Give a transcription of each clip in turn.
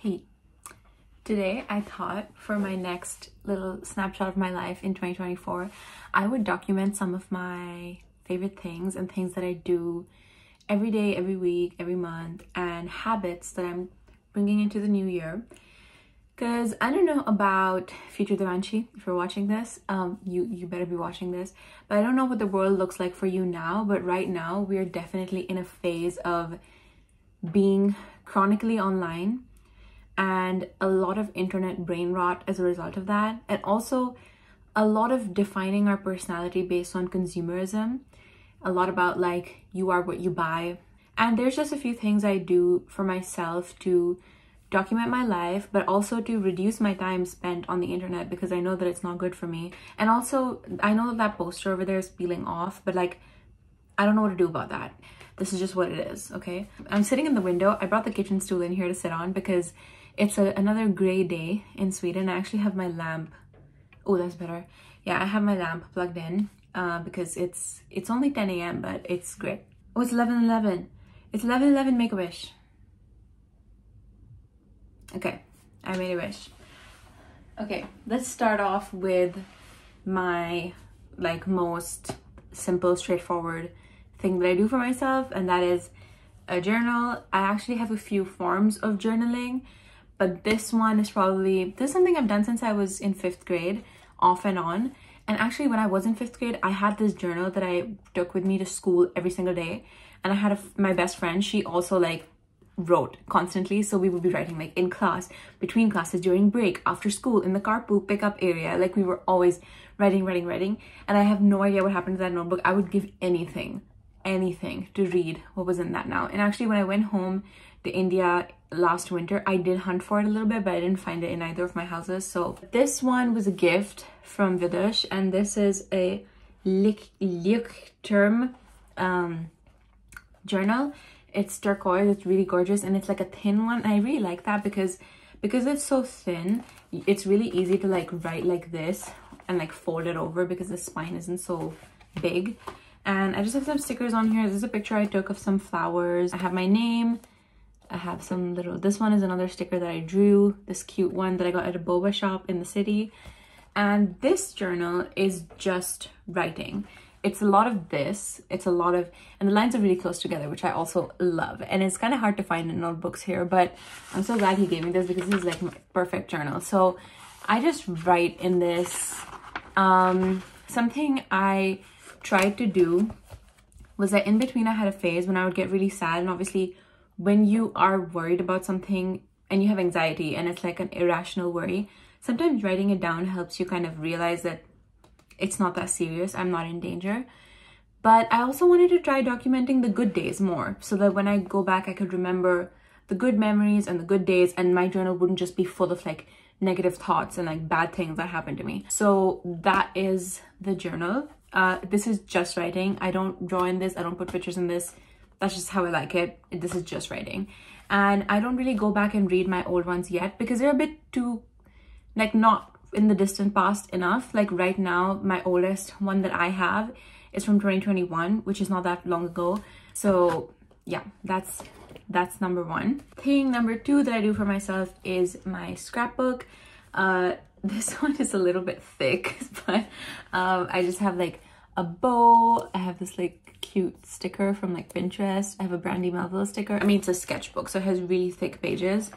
Hey, today I thought for my next little snapshot of my life in 2024, I would document some of my favorite things and things that I do every day, every week, every month, and habits that I'm bringing into the new year. Because I don't know about Future Devanshi, if you're watching this, um, you, you better be watching this. But I don't know what the world looks like for you now, but right now we are definitely in a phase of being chronically online and a lot of internet brain rot as a result of that. And also a lot of defining our personality based on consumerism. A lot about like, you are what you buy. And there's just a few things I do for myself to document my life, but also to reduce my time spent on the internet because I know that it's not good for me. And also, I know that that poster over there is peeling off, but like, I don't know what to do about that. This is just what it is, okay? I'm sitting in the window. I brought the kitchen stool in here to sit on because it's a, another gray day in Sweden. I actually have my lamp. Oh, that's better. Yeah, I have my lamp plugged in uh, because it's it's only 10 a.m. but it's great. Oh, it's 11 11. It's 11 11 make a wish. Okay, I made a wish. Okay, let's start off with my like most simple, straightforward thing that I do for myself, and that is a journal. I actually have a few forms of journaling, but this one is probably this is something I've done since I was in fifth grade, off and on. And actually, when I was in fifth grade, I had this journal that I took with me to school every single day. And I had a, my best friend, she also like wrote constantly. So we would be writing like in class between classes during break after school in the carpool pickup area. Like we were always writing writing writing. And i have no idea what happened to that notebook. I would give anything anything to read what was in that now. And actually when i went home to india last winter. I did hunt for it a little bit but i didn't find it in either of my houses. So this one was a gift from vidush and this is a term um journal. It's turquoise it's really gorgeous and it's like a thin one. I really like that because because it's so thin it's really easy to like write like this and like fold it over because the spine isn't so big. And i just have some stickers on here. This is a picture i took of some flowers. I have my name i have some little this one is another sticker that i drew this cute one that i got at a boba shop in the city. And this journal is just writing. It's a lot of this it's a lot of and the lines are really close together which i also love. And it's kind of hard to find in notebooks here but i'm so glad he gave me this because this is like my perfect journal. So i just write in this um something i tried to do was that in between i had a phase when i would get really sad and obviously when you are worried about something and you have anxiety and it's like an irrational worry sometimes writing it down helps you kind of realize that it's not that serious. I'm not in danger. But I also wanted to try documenting the good days more so that when I go back, I could remember the good memories and the good days and my journal wouldn't just be full of like negative thoughts and like bad things that happened to me. So that is the journal. Uh, this is just writing. I don't draw in this. I don't put pictures in this. That's just how I like it. This is just writing. And I don't really go back and read my old ones yet because they're a bit too like not in the distant past enough. Like right now, my oldest one that I have is from 2021, which is not that long ago. So yeah, that's that's number one. Thing number two that I do for myself is my scrapbook. Uh, this one is a little bit thick, but um, I just have like a bow. I have this like cute sticker from like Pinterest. I have a Brandy Melville sticker. I mean, it's a sketchbook, so it has really thick pages.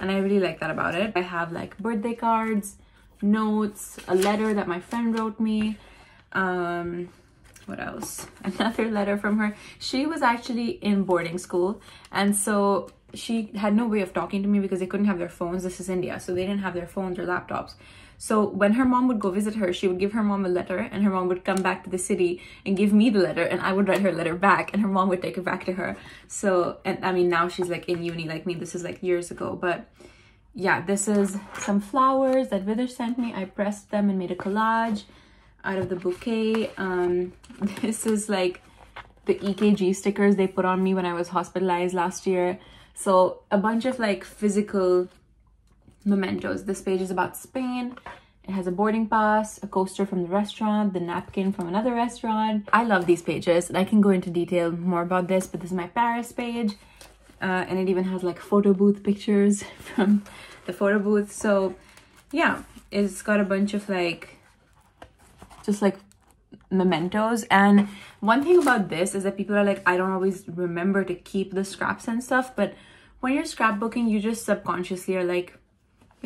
And I really like that about it. I have like birthday cards, notes, a letter that my friend wrote me. Um, what else? Another letter from her. She was actually in boarding school and so she had no way of talking to me because they couldn't have their phones. This is India, so they didn't have their phones or laptops. So when her mom would go visit her, she would give her mom a letter and her mom would come back to the city and give me the letter and I would write her a letter back and her mom would take it back to her. So, and I mean, now she's like in uni like me. This is like years ago, but yeah, this is some flowers that Wither sent me. I pressed them and made a collage out of the bouquet. Um, this is like the EKG stickers they put on me when I was hospitalized last year. So a bunch of like physical mementos. This page is about Spain. It has a boarding pass, a coaster from the restaurant, the napkin from another restaurant. I love these pages and I can go into detail more about this, but this is my Paris page. uh, and it even has like photo booth pictures from the photo booth so yeah it's got a bunch of like just like mementos and one thing about this is that people are like i don't always remember to keep the scraps and stuff but when you're scrapbooking you just subconsciously are like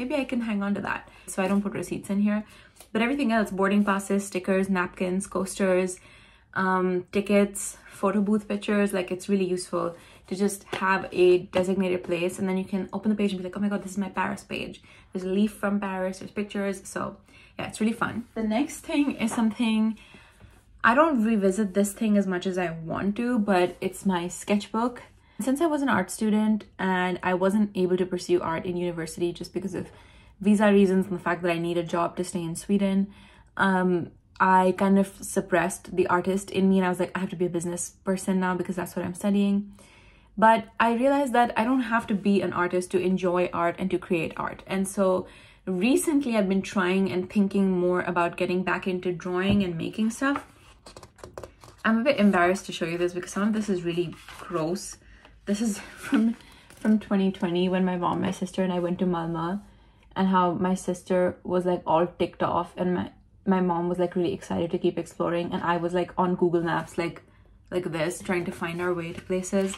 maybe i can hang on to that so i don't put receipts in here. But everything else boarding passes stickers napkins coasters um tickets photo booth pictures like it's really useful to just have a designated place and then you can open the page and be like oh my god this is my paris page. There's a leaf from paris there's pictures. So yeah it's really fun. The next thing is something I don't revisit this thing as much as I want to, but it's my sketchbook. Since I was an art student and I wasn't able to pursue art in university just because of visa reasons and the fact that I need a job to stay in Sweden, um, I kind of suppressed the artist in me and I was like, I have to be a business person now because that's what I'm studying. But I realized that I don't have to be an artist to enjoy art and to create art. And so recently I've been trying and thinking more about getting back into drawing and making stuff. I'm a bit embarrassed to show you this because some of this is really gross. This is from from 2020 when my mom, my sister, and I went to Malmö and how my sister was like all ticked off and my my mom was like really excited to keep exploring and I was like on Google Maps like like this trying to find our way to places.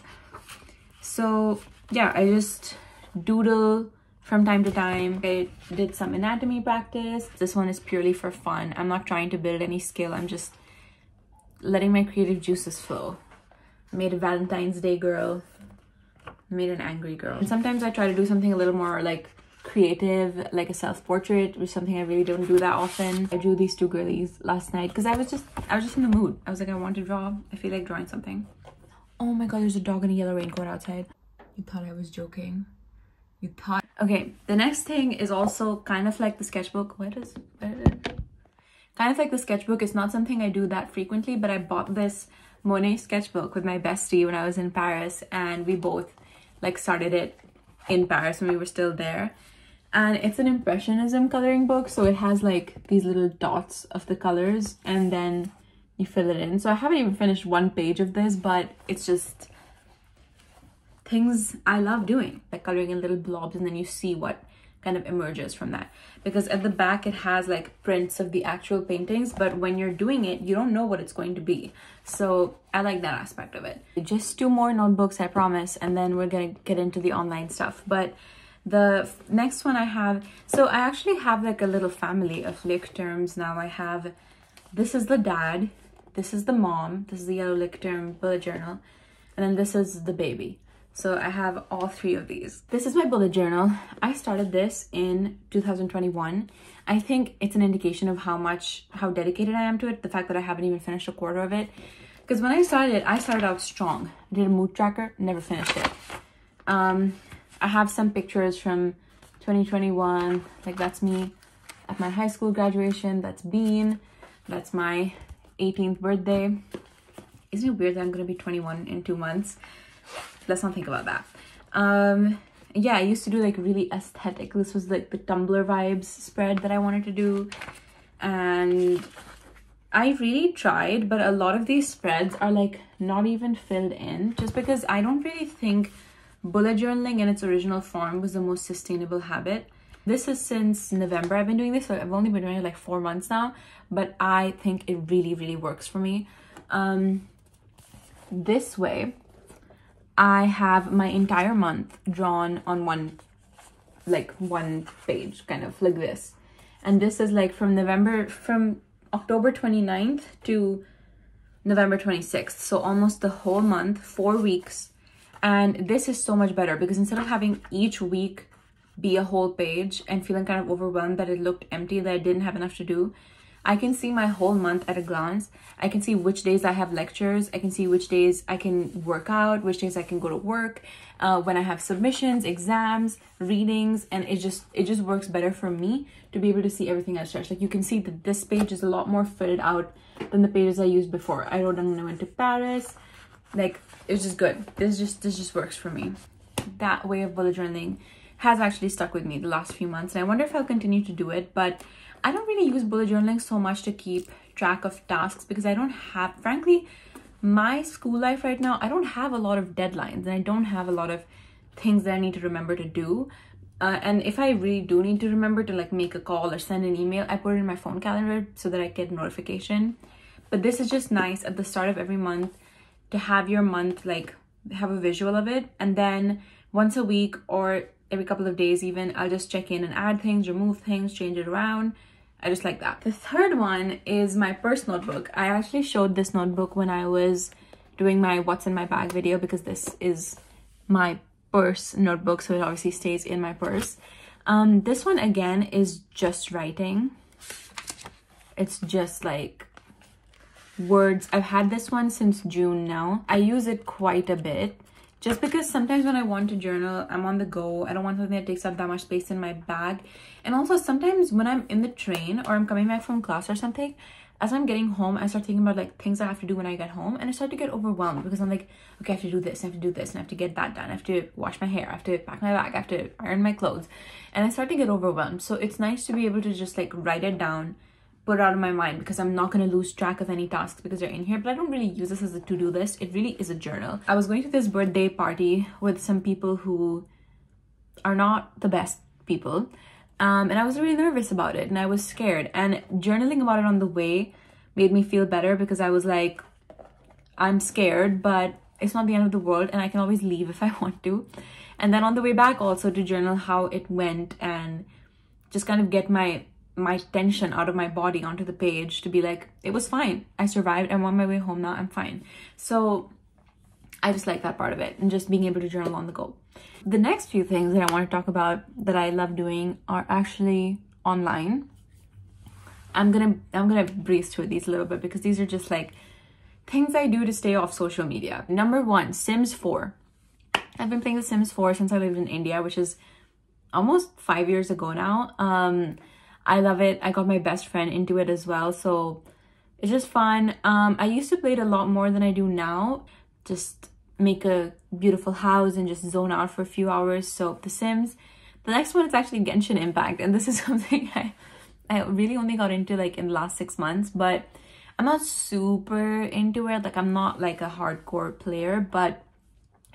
So yeah, I just doodle from time to time. I did some anatomy practice. This one is purely for fun. I'm not trying to build any skill. I'm just letting my creative juices flow. Made a Valentine's Day girl. Made an angry girl. And sometimes I try to do something a little more like creative, like a self-portrait, which is something I really don't do that often. I drew these two girlies last night because I was just I was just in the mood. I was like, I want to draw. I feel like drawing something. Oh my god, there's a dog in a yellow raincoat outside. You thought I was joking. You thought okay, the next thing is also kind of like the sketchbook. Where is it? kind of like the sketchbook it's not something i do that frequently but i bought this monet sketchbook with my bestie when i was in paris and we both like started it in paris when we were still there. And it's an impressionism coloring book so it has like these little dots of the colors and then you fill it in. So i haven't even finished one page of this but it's just things i love doing like coloring in little blobs and then you see what kind of emerges from that. Because at the back it has like prints of the actual paintings but when you're doing it you don't know what it's going to be. So i like that aspect of it. Just two more notebooks i promise and then we're gonna get into the online stuff. But the next one i have so i actually have like a little family of Leuchtturms. Now i have this is the dad this is the mom this is the yellow Leuchtturm bullet journal and then this is the baby so I have all three of these. This is my bullet journal. I started this in 2021. I think it's an indication of how much, how dedicated I am to it. The fact that I haven't even finished a quarter of it. Because when I started, it, I started out strong. I did a mood tracker, never finished it. Um, I have some pictures from 2021. Like that's me at my high school graduation. That's Bean. That's my 18th birthday. Isn't it weird that I'm going to be 21 in two months? Let's not think about that. Um yeah i used to do like really aesthetic. This was like the tumblr vibes spread that i wanted to do. And i really tried but a lot of these spreads are like not even filled in just because i don't really think bullet journaling in its original form was the most sustainable habit. This is since november i've been doing this so i've only been doing it like four months now but i think it really really works for me. Um this way I have my entire month drawn on one, like one page, kind of like this. And this is like from November, from October 29th to November 26th. So almost the whole month, four weeks. And this is so much better because instead of having each week be a whole page and feeling kind of overwhelmed that it looked empty, that I didn't have enough to do, I can see my whole month at a glance. I can see which days I have lectures. I can see which days I can work out, which days I can go to work, uh, when I have submissions, exams, readings, and it just it just works better for me to be able to see everything at stretch. Like you can see that this page is a lot more filled out than the pages I used before. I wrote down when I went to Paris. Like it's just good. This just this just works for me. That way of bullet journaling has actually stuck with me the last few months, and I wonder if I'll continue to do it. But I don't really use bullet journaling so much to keep track of tasks because I don't have, frankly, my school life right now, I don't have a lot of deadlines and I don't have a lot of things that I need to remember to do. Uh, and if I really do need to remember to like make a call or send an email, I put it in my phone calendar so that I get notification. But this is just nice at the start of every month to have your month like have a visual of it and then once a week or every couple of days even I'll just check in and add things remove things change it around I just like that. The third one is my purse notebook. I actually showed this notebook when I was doing my what's in my bag video because this is my purse notebook so it obviously stays in my purse. Um this one again is just writing. It's just like words. I've had this one since June now. I use it quite a bit just because sometimes when I want to journal, I'm on the go. I don't want something that takes up that much space in my bag. And also sometimes when I'm in the train or I'm coming back from class or something, as I'm getting home, I start thinking about like things I have to do when I get home and I start to get overwhelmed because I'm like, okay, I have to do this, I have to do this, and I have to get that done. I have to wash my hair, I have to pack my bag, I have to iron my clothes. And I start to get overwhelmed. So it's nice to be able to just like write it down put out of my mind because I'm not going to lose track of any tasks because they're in here. But I don't really use this as a to-do list. It really is a journal. I was going to this birthday party with some people who are not the best people. Um, and I was really nervous about it and I was scared. And journaling about it on the way made me feel better because I was like, I'm scared, but it's not the end of the world and I can always leave if I want to. And then on the way back also to journal how it went and just kind of get my my tension out of my body onto the page to be like, it was fine. I survived. I'm on my way home now. I'm fine. So I just like that part of it and just being able to journal on the go. The next few things that I want to talk about that I love doing are actually online. I'm gonna I'm gonna breeze through these a little bit because these are just like things I do to stay off social media. Number one, Sims 4. I've been playing The Sims 4 since I lived in India, which is almost five years ago now. Um, I love it. I got my best friend into it as well. So it's just fun. Um, I used to play it a lot more than I do now. Just make a beautiful house and just zone out for a few hours. So The Sims. The next one is actually Genshin Impact. And this is something I, I really only got into like in the last six months. But I'm not super into it. Like I'm not like a hardcore player. But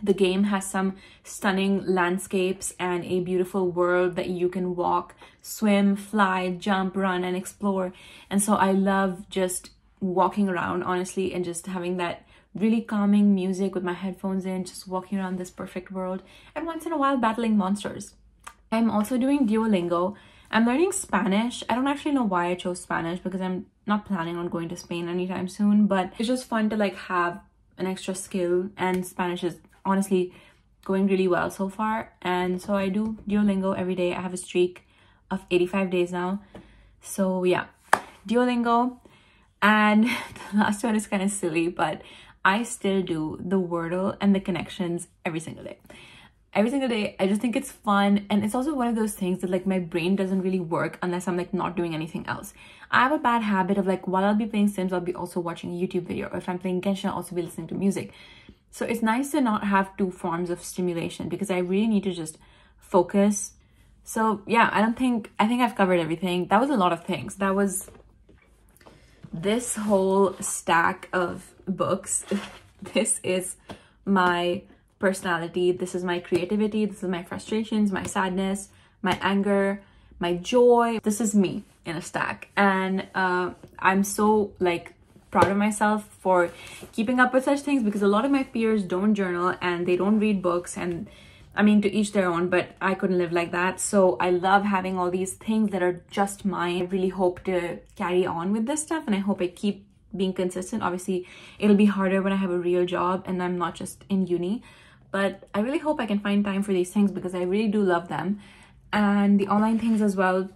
the game has some stunning landscapes and a beautiful world that you can walk, swim, fly, jump, run, and explore. And so I love just walking around, honestly, and just having that really calming music with my headphones in, just walking around this perfect world, and once in a while battling monsters. I'm also doing Duolingo. I'm learning Spanish. I don't actually know why I chose Spanish because I'm not planning on going to Spain anytime soon, but it's just fun to like have an extra skill and Spanish is honestly going really well so far. And so I do Duolingo every day. I have a streak of 85 days now. So yeah, Duolingo. And the last one is kind of silly, but I still do the Wordle and the connections every single day. Every single day, I just think it's fun. And it's also one of those things that like my brain doesn't really work unless I'm like not doing anything else. I have a bad habit of like while I'll be playing Sims, I'll be also watching a YouTube video. Or if I'm playing Genshin, I'll also be listening to music. So it's nice to not have two forms of stimulation because I really need to just focus. So yeah, I don't think, I think I've covered everything. That was a lot of things. That was this whole stack of books. this is my personality. This is my creativity. This is my frustrations, my sadness, my anger, my joy. This is me in a stack. And uh, I'm so like proud of myself for keeping up with such things because a lot of my peers don't journal and they don't read books and I mean to each their own but I couldn't live like that. So I love having all these things that are just mine. I really hope to carry on with this stuff and I hope I keep being consistent. Obviously it'll be harder when I have a real job and I'm not just in uni but I really hope I can find time for these things because I really do love them. And the online things as well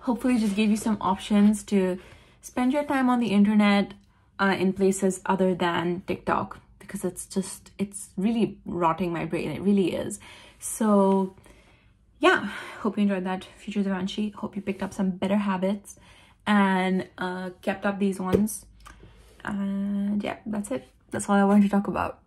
hopefully just give you some options to spend your time on the internet uh, in places other than TikTok because it's just, it's really rotting my brain. It really is. So yeah, hope you enjoyed that Future Devanshi. Hope you picked up some better habits and uh, kept up these ones. And yeah, that's it. That's all I wanted to talk about.